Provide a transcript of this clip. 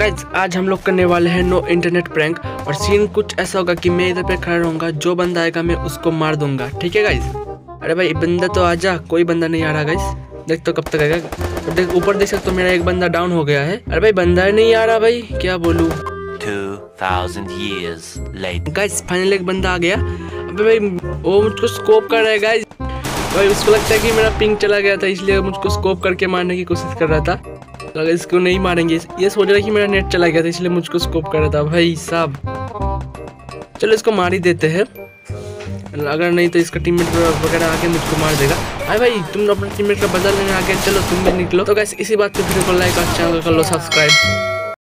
Guys आज हम लोग करने वाले हैं नो इंटरनेट प्रैंक और सीन कुछ ऐसा होगा कि मैं इधर पे खड़ा रहूँगा जो बंदा आएगा मैं उसको मार दूँगा ठीक है गाइज़ अरे भाई बंदा तो आ जा कोई बंदा नहीं आ रहा गाइज़ देख तो कब तक आएगा। तो देख ऊपर देख सकते हो मेरा एक बंदा डाउन हो गया है। अरे भाई बंदा ही नहीं आ रहा भाई क्या बोलूँ? 2000 years later. गाइस फाइनली एक बंदा आ गया। अबे भाई वो मुझको स्कोप कर रहा है गाइस भाई उसको लगता है कि मेरा पिंक चला गया था इसलिए मुझको स्कोप करके मारने की कोशिश कर रहा था। तो अगर इसको नहीं मारेंगे, ये सोच रहा कि मेरा नेट चला गया था, इसलिए मुझको स्कोप कर रहा था। भाई साहब, चलो इसको मार ही देते हैं। अगर नहीं तो इसका टीममेट वगैरह आके मुझको मार देगा। अरे भाई, तुम अपने टीममेट का बदल लेने आके चलो तुम भी निकलो। तो गैस इसी बात वीडियो को लाइक और चैनल कर लो सब्सक्राइब